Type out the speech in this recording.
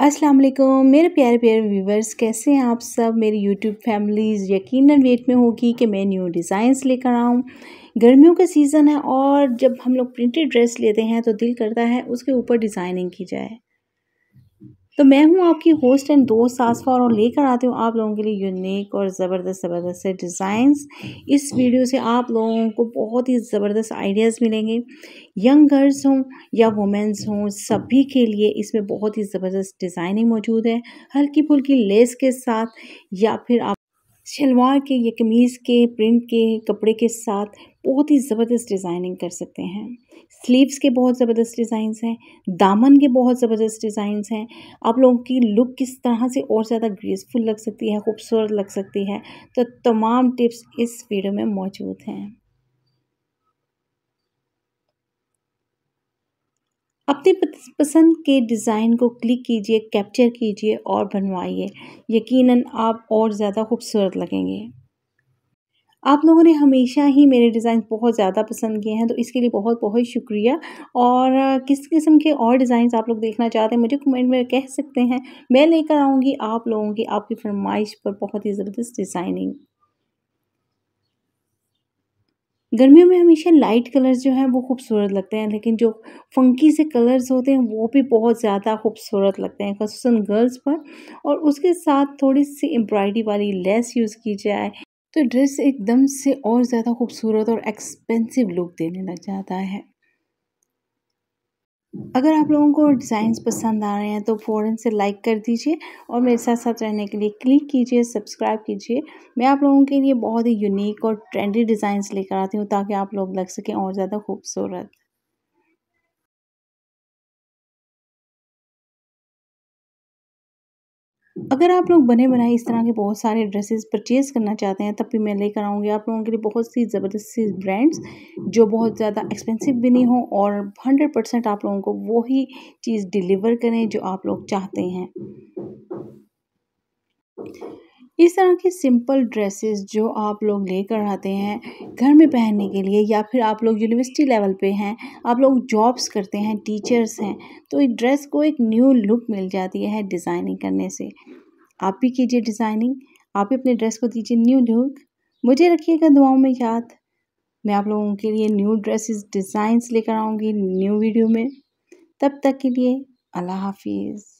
अस्सलाम वालेकुम। मेरे प्यारे प्यारे व्यूवर्स, कैसे हैं आप सब? मेरी यूट्यूब फैमिलीज़ यकीनन वेट में होगी कि मैं न्यू डिज़ाइंस लेकर आऊँ। गर्मियों का सीज़न है और जब हम लोग प्रिंटेड ड्रेस लेते हैं तो दिल करता है उसके ऊपर डिज़ाइनिंग की जाए। तो मैं हूँ आपकी होस्ट एंड दोस्त आसफार और लेकर आती हूँ आप लोगों के लिए यूनिक और ज़बरदस्त ज़बरदस्त से डिज़ाइंस इस वीडियो से आप लोगों को बहुत ही ज़बरदस्त आइडियाज़ मिलेंगे। यंग गर्ल्स हों या वुमेंस हों, सभी के लिए इसमें बहुत ही ज़बरदस्त डिज़ाइनिंग मौजूद है। हल्की फुल्की लेस के साथ या फिर आप शलवार के या कमीज़ के, प्रिंट के, कपड़े के साथ बहुत ही ज़बरदस्त डिज़ाइनिंग कर सकते हैं। स्लीव्स के बहुत ज़बरदस्त डिज़ाइंस हैं, दामन के बहुत ज़बरदस्त डिज़ाइंस हैं। आप लोगों की लुक किस तरह से और ज़्यादा ग्रेसफुल लग सकती है, खूबसूरत लग सकती है तो तमाम टिप्स इस वीडियो में मौजूद हैं। अपनी पसंद के डिज़ाइन को क्लिक कीजिए, कैप्चर कीजिए और बनवाइए। यकीनन आप और ज़्यादा खूबसूरत लगेंगे। आप लोगों ने हमेशा ही मेरे डिज़ाइन बहुत ज़्यादा पसंद किए हैं तो इसके लिए बहुत बहुत शुक्रिया। और किस किस्म के और डिज़ाइन आप लोग देखना चाहते हैं, मुझे कमेंट में कह सकते हैं। मैं लेकर आऊँगी आप लोगों की आपकी फरमाइश पर बहुत ही ज़बरदस्त डिज़ाइनिंग। गर्मियों में हमेशा लाइट कलर्स जो हैं वो खूबसूरत लगते हैं, लेकिन जो फंकी से कलर्स होते हैं, वो भी बहुत ज़्यादा खूबसूरत लगते हैं खसूस गर्ल्स पर। और उसके साथ थोड़ी सी एम्ब्रॉयडरी वाली लेस यूज़ की जाए तो ड्रेस एकदम से और ज़्यादा खूबसूरत और एक्सपेंसिव लुक देने लग जाता है। अगर आप लोगों को डिज़ाइंस पसंद आ रहे हैं तो फ़ौरन से लाइक कर दीजिए और मेरे साथ साथ रहने के लिए क्लिक कीजिए सब्सक्राइब कीजिए। मैं आप लोगों के लिए बहुत ही यूनिक और ट्रेंडी डिज़ाइंस लेकर आती हूँ ताकि आप लोग लग सकें और ज़्यादा खूबसूरत। अगर आप लोग बने बनाए इस तरह के बहुत सारे ड्रेसेस परचेज़ करना चाहते हैं, तब भी मैं लेकर आऊँगी आप लोगों के लिए बहुत सी ज़बरदस्त सी ब्रांड्स जो बहुत ज़्यादा एक्सपेंसिव भी नहीं हो और हंड्रेड परसेंट आप लोगों को वही चीज़ डिलीवर करें जो आप लोग चाहते हैं। इस तरह के सिंपल ड्रेसेस जो आप लोग लेकर आते हैं घर में पहनने के लिए या फिर आप लोग यूनिवर्सिटी लेवल पे हैं, आप लोग जॉब्स करते हैं टीचर्स हैं तो इस ड्रेस को एक न्यू लुक मिल जाती है डिज़ाइनिंग करने से। आप भी कीजिए डिज़ाइनिंग आप भी अपने ड्रेस को दीजिए न्यू लुक मुझे रखिएगा दुआओं में याद। मैं आप लोगों के लिए न्यू ड्रेसेस डिज़ाइंस लेकर आऊँगी न्यू वीडियो में। तब तक के लिए अल्लाह हाफिज़।